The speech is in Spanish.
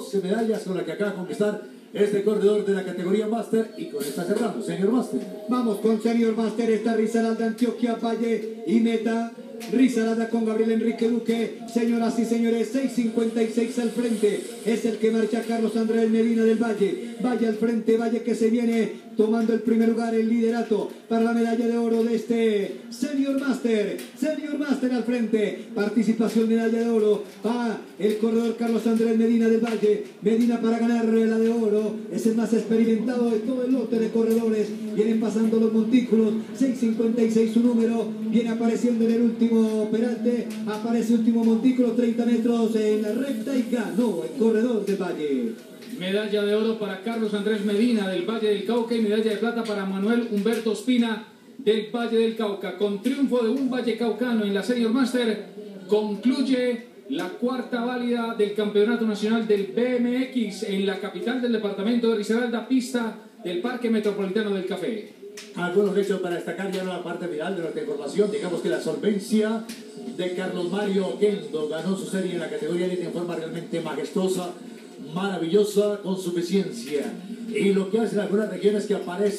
12 medallas con la que acaba de conquistar este corredor de la categoría Master y con esta cerramos, señor Master. Vamos con Senior Master, está Rizalada, Antioquia, Valle y Meta. Rizalada con Gabriel Enrique Duque. Señoras y señores, 6.56 al frente. Es el que marcha Carlos Andrés Medina del Valle. Valle al frente, Valle que se viene tomando el primer lugar, el liderato para la medalla de oro de este Senior Master. Senior Master al frente. Participación medalla de oro para el corredor Carlos Andrés Medina del Valle. Medina para ganar la de oro. Es el más experimentado de todo el lote de corredores. Vienen pasando los montículos. 6.56 su número. Viene apareciendo en el último Perante, aparece último montículo, 30 metros en la recta y ganó el corredor de Valle. Medalla de oro para Carlos Andrés Medina del Valle del Cauca y medalla de plata para Manuel Humberto Espina del Valle del Cauca. Con triunfo de un Valle Caucano en la Senior Master, concluye la cuarta válida del Campeonato Nacional del BMX en la capital del departamento de Risaralda, pista del Parque Metropolitano del Café. Algunos hechos para destacar ya en la parte final de nuestra información. Digamos que la solvencia de Carlos Mario Oquendo ganó su serie en la categoría en forma realmente majestuosa, maravillosa, con suficiencia. Y lo que hace algunas regiones que aparece